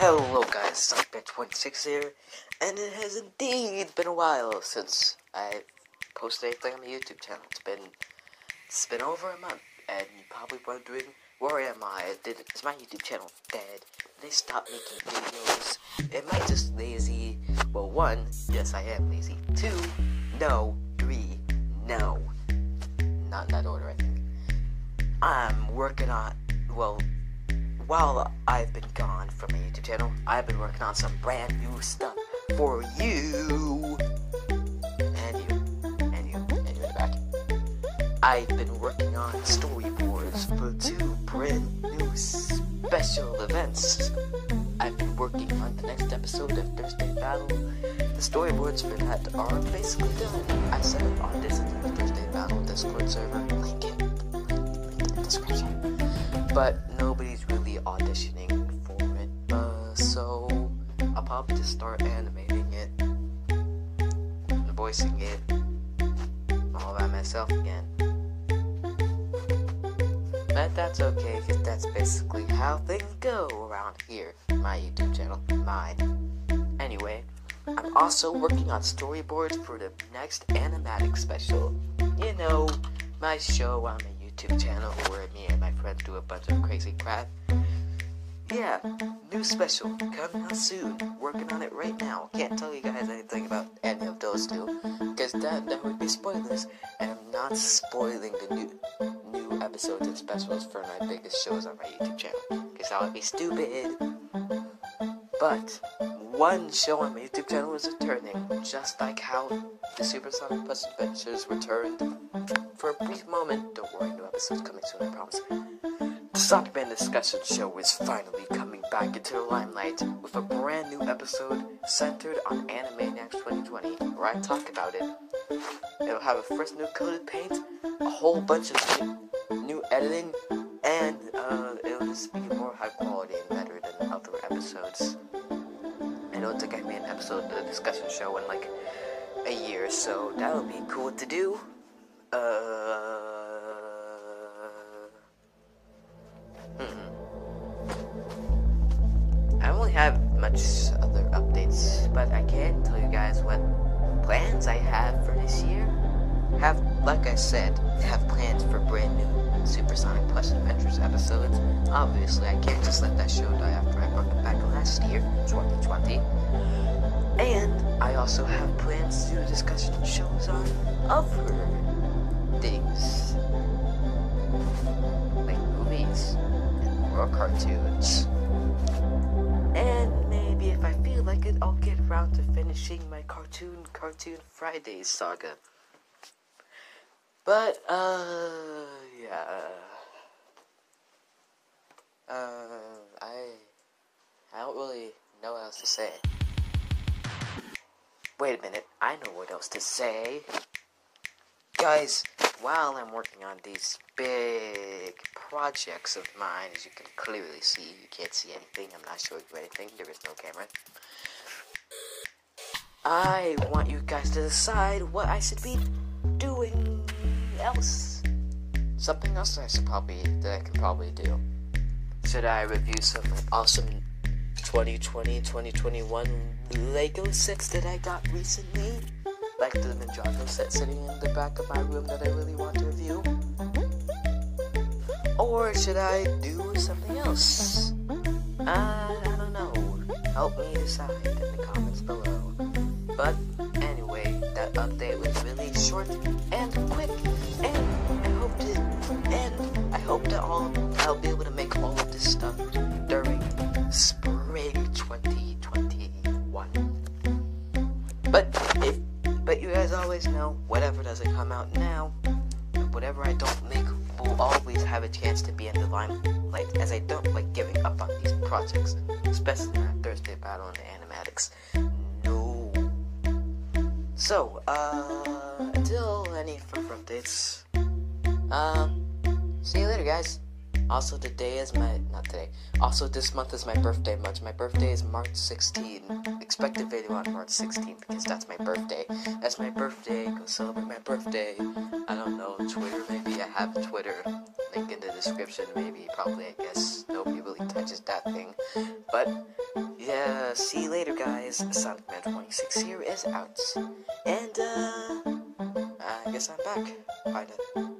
Hello guys, Sonicman26 here, and it has indeed been a while since I posted anything on my YouTube channel. It's been, it's been over a month, and you're probably wondering, where am I? Did, is my YouTube channel dead? They stop making videos? Am I just lazy? Well, one, yes I am lazy. Two, no. Three, no. Not in that order, I think. I'm working on, well, while I've been gone from my YouTube channel, I've been working on some brand new stuff for you. And you. And you. And you in the back. I've been working on storyboards for two brand new special events. I've been working on the next episode of Thursday Battle. The storyboards for that are basically done. I set up on this Thursday Battle Discord server. Link. In the description. But nobody's really auditioning for it, uh, so I'll probably just start animating it, voicing it all by myself again. But that's okay, because that's basically how things go around here, my YouTube channel, mine. Anyway, I'm also working on storyboards for the next animatic special. You know, my show on my YouTube channel where me and my friends a bunch of crazy crap. Yeah, new special coming out soon. Working on it right now. Can't tell you guys anything about any of those two, because that that would be spoilers. And I'm not spoiling the new new episodes and specials for my biggest shows on my YouTube channel, because that would be stupid. But one show on my YouTube channel is returning, just like how the Supersonic Plus Adventures returned for a brief moment. Don't worry, new episodes coming soon, I promise. Band discussion show is finally coming back into the limelight with a brand new episode centered on Animaniacs 2020, where I talk about it. It'll have a fresh new coated paint, a whole bunch of new, new editing, and uh, it'll just be more high quality and better than other episodes. I don't think I made an episode of the discussion show in like a year, so that'll be cool to do. Uh. Much other updates, but I can tell you guys what plans I have for this year. Have, like I said, have plans for brand new Supersonic Plus Adventures episodes. Obviously, I can't just let that show die after I brought it back last year, 2020. And I also have plans to do discussion shows on other things, like movies and more cartoons. Get around to finishing my cartoon Cartoon Fridays saga. But, uh, yeah. Uh, I, I don't really know what else to say. Wait a minute, I know what else to say. Guys, while I'm working on these big projects of mine, as you can clearly see, you can't see anything, I'm not showing you anything, there is no camera. I want you guys to decide what I should be doing else. Something else I should probably that I can probably do. Should I review some awesome 2020 2021 Lego sets that I got recently? Like the Ninjago set sitting in the back of my room that I really want to review? Or should I do something else? Uh, I don't know. Help me decide in the comments. But anyway, that update was really short and quick, and I hope to, and I hope that all I'll be able to make all of this stuff during spring 2021. But if, but you guys always know, whatever doesn't come out now, whatever I don't make will always have a chance to be in the limelight, as I don't like giving up on these projects, especially on Thursday Battle and the animatics. So, uh, until any further updates, um, see you later, guys. Also, today is my, not today, also this month is my birthday month. My birthday is March 16. Expect a video on March 16th because that's my birthday. That's my birthday. Go celebrate my birthday. I don't know, Twitter maybe. I have Twitter. Link in the description maybe. Probably, I guess. Nobody really touches that thing. But, uh, see you later, guys. Sonic Man 26 here is out. And, uh, I guess I'm back. Bye.